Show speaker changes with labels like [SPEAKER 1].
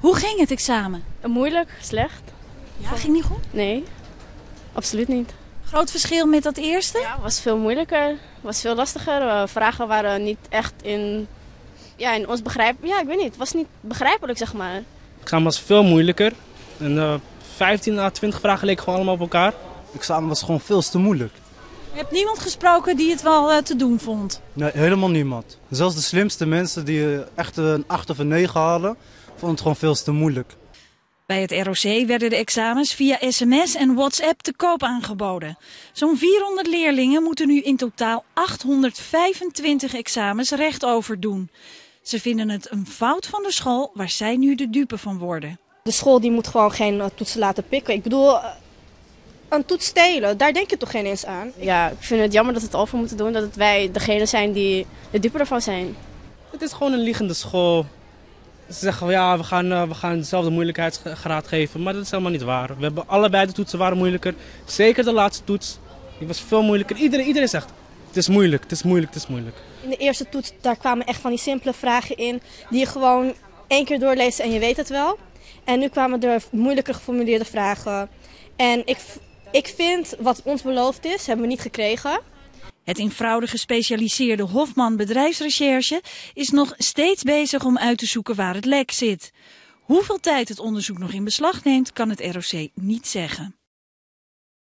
[SPEAKER 1] Hoe ging het examen?
[SPEAKER 2] Moeilijk, slecht.
[SPEAKER 1] Ja, ging niet goed?
[SPEAKER 2] Nee, absoluut niet.
[SPEAKER 1] Groot verschil met dat eerste?
[SPEAKER 2] Ja, het was veel moeilijker, was veel lastiger. Uh, vragen waren niet echt in, ja, in ons begrijp. Ja, ik weet niet, het was niet begrijpelijk, zeg maar.
[SPEAKER 3] Het examen was veel moeilijker. En uh, 15 à 20 vragen leken gewoon allemaal op elkaar.
[SPEAKER 4] Het examen was gewoon veel te moeilijk.
[SPEAKER 1] Je hebt niemand gesproken die het wel uh, te doen vond?
[SPEAKER 4] Nee, helemaal niemand. Zelfs de slimste mensen die echt een 8 of een 9 hadden, vonden het gewoon veel te moeilijk.
[SPEAKER 1] Bij het ROC werden de examens via sms en WhatsApp te koop aangeboden. Zo'n 400 leerlingen moeten nu in totaal 825 examens rechtover doen. Ze vinden het een fout van de school waar zij nu de dupe van worden.
[SPEAKER 5] De school die moet gewoon geen toetsen laten pikken. Ik bedoel, een toets stelen, daar denk je toch geen eens aan?
[SPEAKER 2] Ja, ik vind het jammer dat we het over moeten doen, dat het wij degene zijn die de dupe ervan zijn.
[SPEAKER 3] Het is gewoon een liegende school. Ze zeggen ja, we gaan, uh, we gaan dezelfde moeilijkheidsgraad geven, maar dat is helemaal niet waar. We hebben allebei de toetsen waren moeilijker. Zeker de laatste toets, die was veel moeilijker. Iedereen, iedereen zegt, het is moeilijk, het is moeilijk, het is moeilijk.
[SPEAKER 5] In de eerste toets, daar kwamen echt van die simpele vragen in, die je gewoon één keer doorleest en je weet het wel. En nu kwamen er moeilijker geformuleerde vragen. En ik, ik vind wat ons beloofd is, hebben we niet gekregen.
[SPEAKER 1] Het in fraude gespecialiseerde Hofman Bedrijfsrecherche is nog steeds bezig om uit te zoeken waar het lek zit. Hoeveel tijd het onderzoek nog in beslag neemt, kan het ROC niet zeggen.